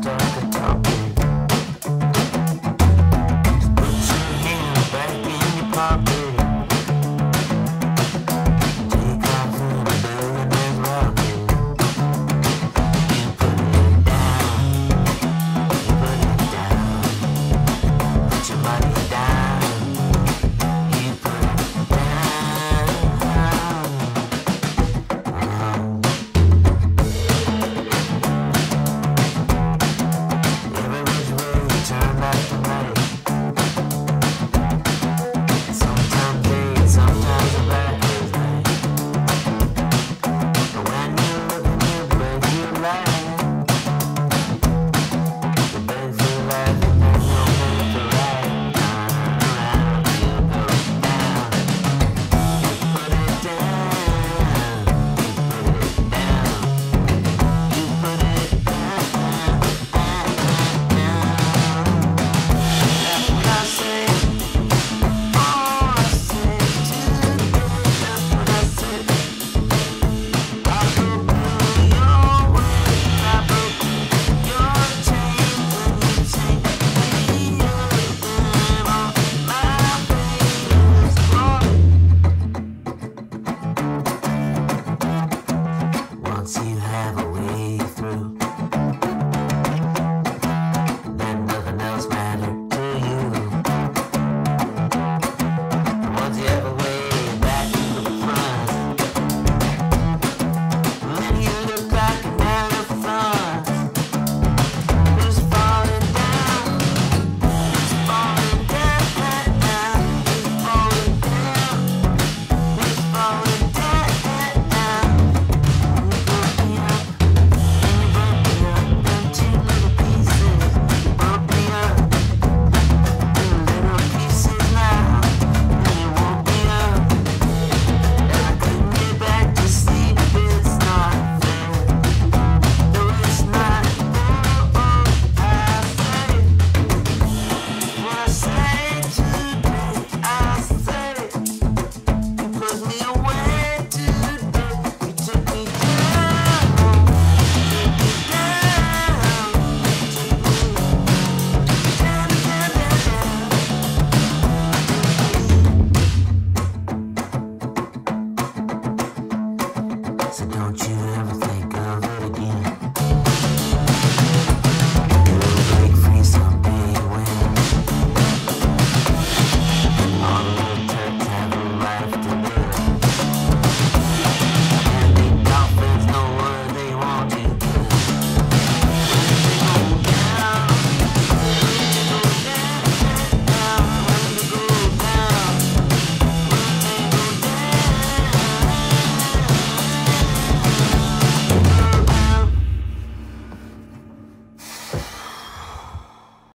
Doctor.